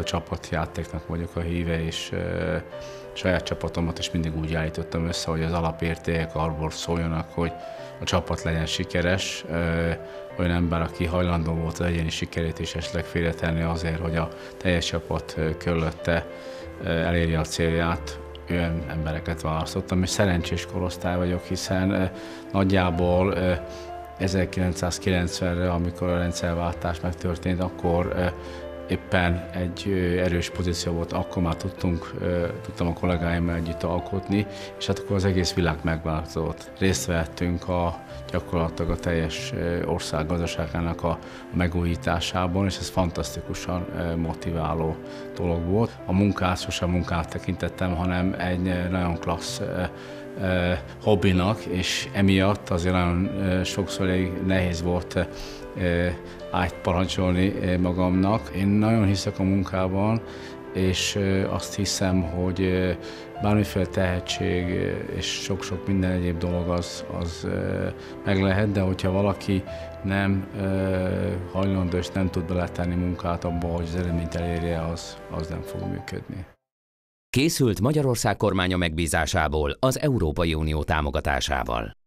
A csapatjátéknak vagyok a híve, és e, saját csapatomat is mindig úgy állítottam össze, hogy az alapértékek arról szóljanak, hogy a csapat legyen sikeres, e, olyan ember, aki hajlandó volt az egyéni sikerét is esetleg félretenni azért, hogy a teljes csapat körülötte elérje a célját, olyan embereket választottam, és szerencsés korosztály vagyok, hiszen nagyjából 1990-re, amikor a rendszerváltás megtörtént, akkor éppen egy erős pozíció volt, akkor már tudtunk, tudtam a kollégáimmal együtt alkotni, és hát akkor az egész világ megváltozott. Részt vettünk a gyakorlatilag a teljes ország gazdaságának a megújításában, és ez fantasztikusan motiváló dolog volt. A munkát sosem munkát tekintettem, hanem egy nagyon klassz hobbinak, és emiatt azért nagyon sokszor elég nehéz volt ágyt parancsolni magamnak. Én nagyon hiszek a munkában, és azt hiszem, hogy bármiféle tehetség és sok-sok minden egyéb dolog az, az meg lehet, de hogyha valaki nem hajlandó és nem tud beletenni munkát abba, hogy az eredményt elérje, az, az nem fog működni. Készült Magyarország kormánya megbízásából az Európai Unió támogatásával.